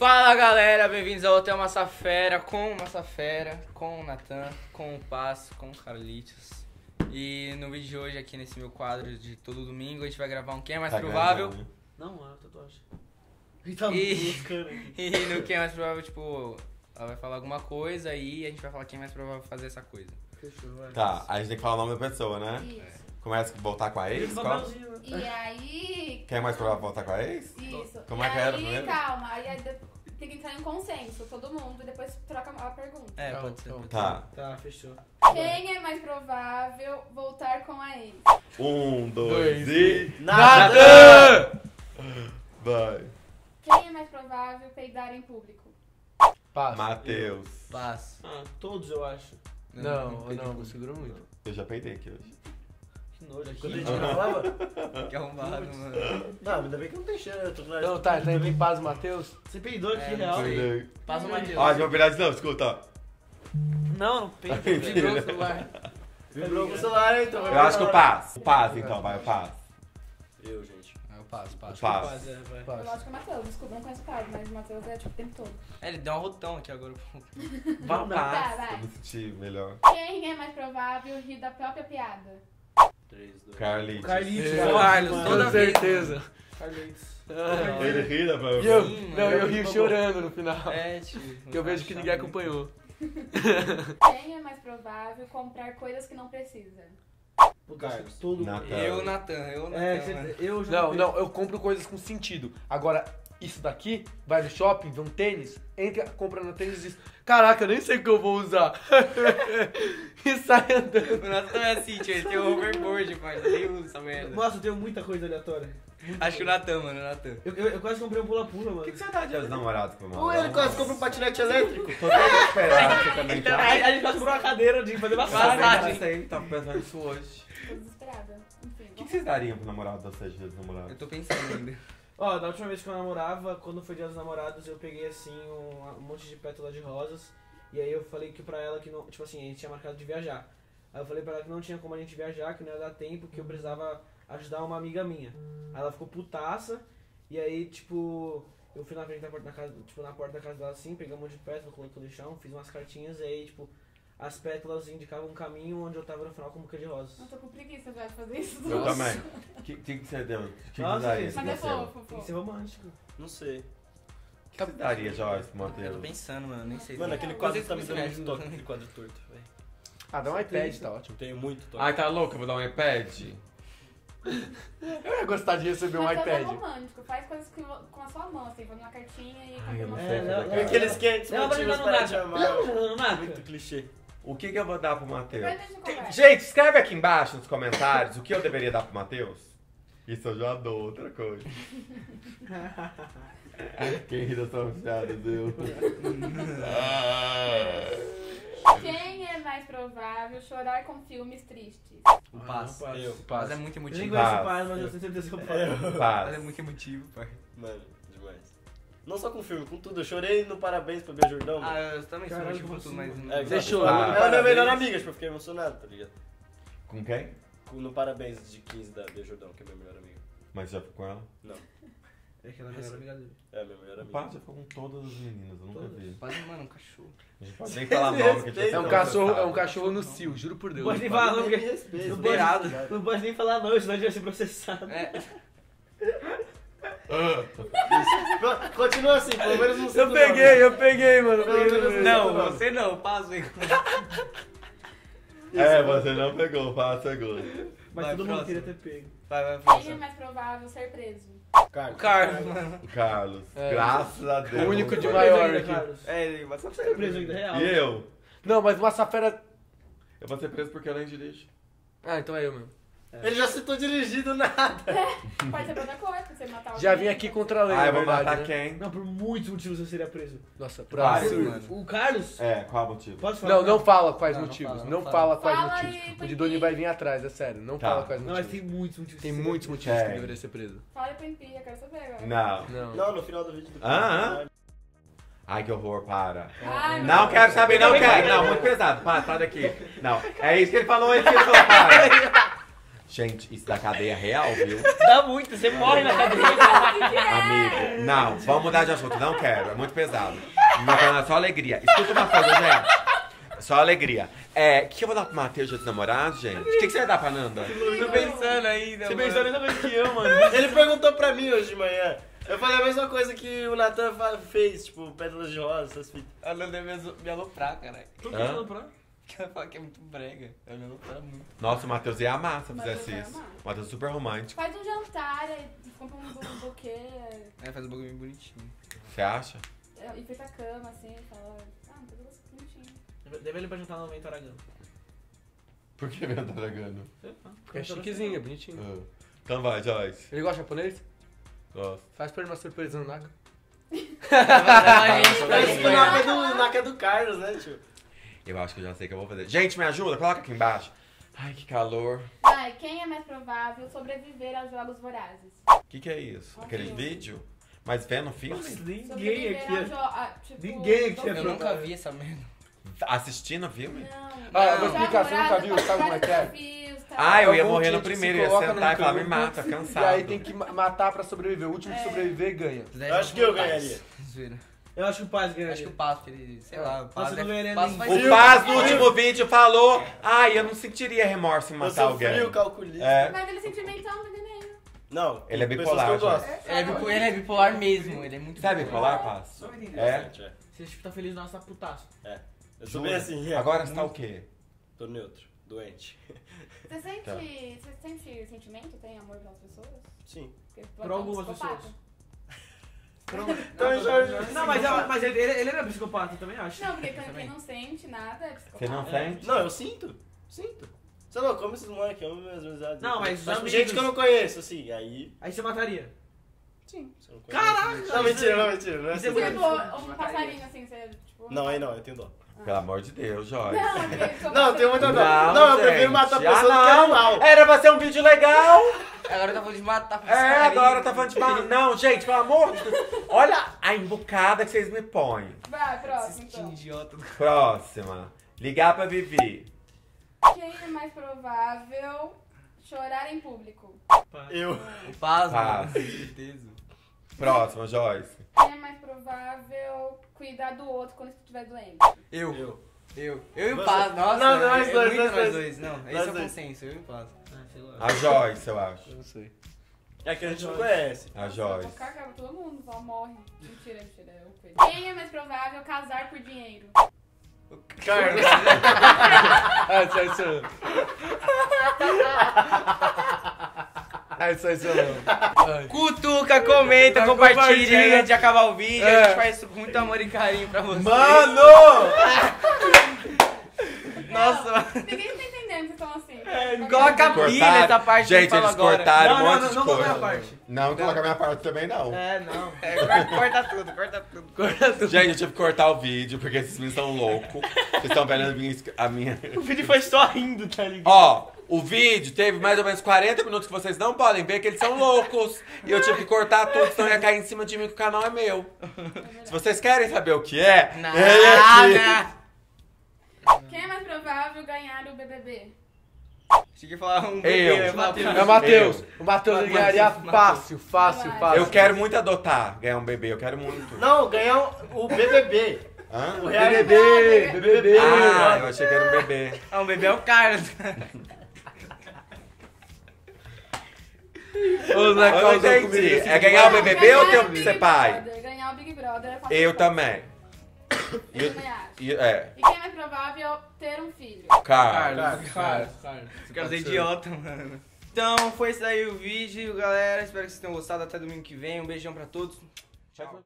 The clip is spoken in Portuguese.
Fala galera, bem-vindos ao Hotel Massafera com o Massafera, com o Natan, com o Passo, com o Carlitos. E no vídeo de hoje, aqui nesse meu quadro de todo domingo, a gente vai gravar um Quem é Mais Tá Provável. gravando? Não, é tatuagem. Ele tá E- buscando aqui. E no Quem é Mais Provável, tipo, ela vai falar alguma coisa e a gente vai falar quem é mais provável fazer essa coisa. Fechou, vai. Tá, a gente tem que falar o nome da pessoa, né? Isso. Começa a voltar com a Ele ex? Qual? papelzinho, né? E aí. Quem é mais provável voltar com a ex? Como e é que era primeiro? calma, aí tem que entrar em consenso, todo mundo, e depois troca a pergunta. É, pode ser. tá. pode Tá. Tá, fechou. Quem é mais provável voltar com a ex? Um, dois, Dois e. Nada! Vai. Quem é mais provável peidar em público? Passa. Matheus. Passo. Ah, todos eu acho. Não, não, como. segura muito. Eu já peidei aqui hoje. Que nojo aqui. Quando a gente gravava. Que arrombado, mano. Não, ainda bem que não tem cheiro, eu tô com. Não, tá, tá indo em paz, Matheus. Você peidou aqui, É, real? não sei. Peidei. Passa o Matheus. Ó, a gente vai virar de novo, escuta. ó. Não, não peidou. Vibrou o celular. Vibrou com o celular, então. vai Eu acho que o virar. Paz. O Paz, então, vai, o Paz. Eu, gente. Ah, eu passo, O passo. Paz. É, vai. Eu acho que é o Matheus, desculpa, não conheço o caso, mas o Matheus é tipo o tempo todo. É, ele deu um rotão aqui agora. Vai, o Tá, Paz. vai. Eu me senti melhor. Quem é mais provável rir da própria piada? 3, 2. Carlitos. Carlitos, É, Carlos, mano. toda certeza. Carlitos. Ah, Ele ri da E eu, Sim, não, eu ri chorando no final. É, tio. Que eu vejo que ninguém acompanhou. Quem é mais provável comprar coisas que não precisa? O Carlos. Todo Natan. Eu, Natan, eu, Natan. É, mano. você- eu já Não, não, eu compro coisas com sentido. Agora, isso daqui, vai no shopping, vê um tênis, entra, compra no tênis e diz, caraca, eu nem sei o que eu vou usar. e sai andando. O Natan também é assim, tio. Ele tem o hoverboard, pai. Ele usa essa merda. Nossa, eu tenho muita coisa aleatória. Acho que o Natan, mano, o Natan. Eu, eu, eu quase comprei um pula-pula, O mano. que, que você dá de aos namorados pro Ou ele quase compra um patinete elétrico. Tô esperar você também, tá? Aí a gente quase comprou uma cadeira de fazer massagem. Massagem. Eu sei, tava pensando nisso hoje. Tô desesperada. Enfim, O que, que vocês dariam pro namorado de vocês, dia dos namorados? Eu tô pensando ainda. Ó, da última vez que eu namorava, quando foi dia dos namorados, eu peguei assim um, um monte de pétala de rosas. E aí eu falei que pra ela que não. Tipo assim, a gente tinha marcado de viajar. Aí eu falei pra ela que não tinha como a gente viajar, que não ia dar tempo, que eu precisava ajudar uma amiga minha. Aí ela ficou putaça. E aí, tipo, eu fui na frente da porta da casa, tipo, na porta da casa dela assim, peguei um monte de pétala, coloquei no chão, fiz umas cartinhas e aí, tipo, as pétalas indicavam um caminho onde eu tava no final com um buquê de rosas. Eu tô com preguiça já de fazer isso. Eu Nossa. também. O que, que, que você deu? Que, que Nossa, daria gente, Mas é fofo, que fofo. ser romântico. Não sei. O que você daria, Joyce, pro Eu tô Matheus? pensando, mano, nem sei. Mano, aquele Não, quadro tá me dando muito toque, aquele quadro torto, velho. Ah, dá um iPad, tá ótimo. Tenho muito toque. Ai, tá louco? Eu vou dar um iPad? Eu ia gostar de receber um Matheus é iPad. romântico, faz coisas com, com a sua mão, assim, faz uma cartinha e Ai, eu não sei É, não, aquela. Aqueles quentes Não, mas motivos não para nada. te amar. Não, não, nada. Muito clichê. O que, que eu vou dar pro Matheus? Gente escreve aqui embaixo nos comentários o que eu deveria dar pro Matheus. Isso eu já dou, outra coisa. Quem ri das suas piadas, eu. Quem é mais provável chorar com filmes tristes? O Ah, passo. não, Eu. Mas é muito Eu nem emotivo. conheço Paz. o pai, mas eu tenho certeza que eu É. Mas é Paz. muito emotivo, pai. Mano, demais. Não só com filme, com tudo. Eu chorei no Parabéns pra Bia Jordão. Ah, eu também Caralho, emotivo com tudo, você- mas... É, Você chorou Ah. Ela é minha melhor amiga, tipo, eu fiquei emocionado, tá ligado? Com quem? Com- No Parabéns de 15 da Bia Jordão, que é minha melhor amiga. Mas já ficou com ela? Não, É que ela é a melhor amiga dele. é a minha melhor O amiga. Paz já ficou com todas as meninas, eu nunca Todas. vi. Quase, mano, um cachorro. A gente pode nem falar nome que a gente É um tá cachorro, é um cachorro no cio, juro por Deus. Pode nem Não falar, não, Me porque respeita. não pode, não pode nem falar não, senão a gente vai ser processado. É. Continua assim, pelo menos não sei Eu peguei, eu peguei, mano. peguei. não, não. não, você não, passo aí. É, você não pegou, Paz pegou. Mas Vai, todo mundo queria ter pego. Vai, vai, Quem é mais provável ser preso? Carlos. O Carlos. O Carlos, É. graças a Deus. O único de maior ainda, aqui. Carlos. É, ele vai Você foi preso ainda, real. E eu? Não, mas uma safera. Eu vou ser preso porque eu nem dirijo. Ah, então é eu mesmo. Ele já citou dirigido nada. Pode ser outra coisa, você matar alguém. Já vim aqui contra a lei, Ah, vou verdade, matar né? quem? Não, por muitos motivos eu seria preso. Nossa, por Vários, mano. O Carlos? É, qual o motivo? Posso falar? Não, não fala quais Não, não motivos. fala, Não, não fala, quais Fala motivos. aí, O Didoni vai vir atrás, é sério. Não Tá. fala quais Não, motivos. mas tem muitos motivos. Tem que muitos motivos que Tem. deveria ser preso. Fala pro Empia, eu quero saber agora. Não. Não. Não, no final do vídeo. do Ah, Ai, que horror, para. Ai, Não quero saber, não quero. Não, muito pesado. Para, sai daqui. Não, é isso que ele falou, é isso que ele falou, para. Gente, isso da cadeia real, viu? Dá muito, você morre na cadeia. Amigo, não, vamos mudar de assunto. Não quero, é muito pesado. Meu canal é só alegria. Escuta uma coisa, gente. Só alegria. É, o que eu vou dar pro Matheus de namorado, gente? O que, que você vai dar pra Nanda? Tô pensando ainda. Você mano. pensou a mesma coisa que eu, mano. Ele perguntou pra mim hoje de manhã. Eu falei a mesma coisa que o Natan fez, tipo, pétalas de rosa, essas fitas. A Nanda é me, me aloprar, caralho. Tô Hã? pensando pra... Ela fala que é muito brega. Ela me aloprar muito. Nossa, o Matheus ia amar se eu Matheus fizesse isso. amar. O Matheus é super romântico. Faz um jantar, aí compra um bu- buquê É, faz um bagulho bem bonitinho. Você acha? é, e feita a cama, assim, fala, ah, um bonitinho. Deve ele pra jantar no momento Aragão. Por que tá dragando? Porque é chiquezinho, é bonitinho. Então vai, Joyce. Ele gosta de japonês? Gosto. Faz pra ele uma surpresa no Naga. Mas isso na é do, na é do Carlos, né, tio? Eu acho que eu já sei o que eu vou fazer. Gente, me ajuda? Coloca aqui embaixo. Ai, que calor. Vai, quem é mais provável sobreviver aos jogos vorazes? O que, que é isso? Um Aquele vídeo? Mas vendo filme? Ninguém Sobreviver aqui é... jo- ah, tipo, Ninguém aqui é Eu nunca vi essa merda. Assistindo filme? Não. Ah, eu vou explicar, você nunca viu? Sabe como é que é? Ah, eu ia morrer no primeiro, se ia sentar e falar, me mata, cansado. E aí tem que ma- matar pra sobreviver. O último que É. sobreviver ganha. Eu acho que eu ganharia. Eu acho que o Paz Acho que ganharia. o Passo, que ele, sei lá, o Passo Você não ganharia Passo nem- faz O. Paz no último vídeo falou, ai, eu não sentiria remorso em Eu matar sou alguém. frio, calculista. É. Mas ele é sentimental, não? Não, Ele é pessoas bipolar, eu é, bipolar, ele é bipolar mesmo, ele é muito Você é bipolar, Paz? É? É. Você tipo, tá feliz, nossa, tá putaço. Eu sou bem assim, é. Agora você tá o quê? Tô neutro, doente. Você sente, Tá. você sente sentimento? Tem amor pelas pessoas? Sim. Por é um algumas psicopata. Pessoas. Então, Jorge. Não, mas, ela- mas ele, ele, era psicopata, eu também acho. Não, porque quem não sente nada é psicopata. Você não sente? Não, eu sinto. Sinto. Você não come esses moleques, eu amo minhas amizades. Não, mas os tipo, amigos- gente que eu não conheço, assim, aí. Aí você mataria. Sim. Você não conhece. Caraca! Não, mentira, não, mentira. Não é é assim. muito- Tipo, um passarinho assim, você, tipo... Não, aí não, eu tenho dó. Pelo amor de Deus, Joyce. Não, porque sou Não, eu tenho muita dó. Não, Não, eu gente. prefiro matar Ah, pessoas do que não. animal. Era pra ser um vídeo legal. Agora tá falando de matar É, agora tá falando de mal. Não, gente, pelo amor de Deus. Olha a embucada que vocês me põem. Vai, próximo então. idiota. Próxima. Ligar pra Vivi. Quem é mais provável chorar em público? Eu. O Paz, Paz. mano, com certeza. Próxima, Joyce. Quem é mais provável cuidar do outro quando estiver doente? Eu. Eu. Eu. Eu e o. Paz, nossa. Não, nós é dois, nós nós dois. Não, esse Nós é o dois. consenso, eu e o Paz. Ah, sei lá. A Joyce, eu acho. Eu não sei. É que a gente não conhece. A Joyce. vou cagar todo mundo, só morre. Mentira, mentira, eu. Quem é mais provável casar por dinheiro? Carlos. Ah, sou eu. Ah, isso aí. Cutuca, comenta, Tá, compartilha compartilha. antes de acabar o vídeo. É. A gente faz isso com muito amor e carinho pra você. Mano! Nossa, mano. Ninguém tá entendendo que vocês estão assim. Coloca a Cortaram. pilha essa parte que Gente, eu falo eles agora. cortaram Não, um não, monte não, de não coisa. coloca a parte. Não, coloca a minha parte também, não. É, não. É, corta, corta tudo, corta tudo. Corta tudo. Gente, eu tive que cortar o vídeo, porque esses meninos são loucos. Vocês estão vendo a minha... A minha... O vídeo foi só rindo, tá ligado? Ó, o vídeo teve mais ou menos 40 minutos que vocês não podem ver, que eles são loucos. E eu tive que cortar tudo, senão ia cair em cima de mim, que o canal é meu. Se vocês querem saber o que é, ele aqui. Nada. Quem é mais provável ganhar o BBB? Tinha que falar um Eu. ia falar Matheus. É o Matheus. O Matheus ele ganharia fácil, fácil, fácil. Eu quero muito adotar, ganhar um bebê, eu quero muito. Não, ganhar o BBB. Hã? O reality. BBB, BBB. Ah, eu achei que era um bebê. Ah, o bebê é o Carlos. Eu Zé, não causou entendi. É ganhar o BBB ganhar ou ter que ser pai? Brother, Ganhar o Big Brother é fácil. Eu também. E, Eu também acho. e- é, E quem é mais provável ter um filho? Carlos. Carlos, Carlos. Esse cara é idiota, mano. Então, foi esse daí o vídeo, galera. Espero que vocês tenham gostado. Até domingo que vem. Um beijão pra todos. Tchau.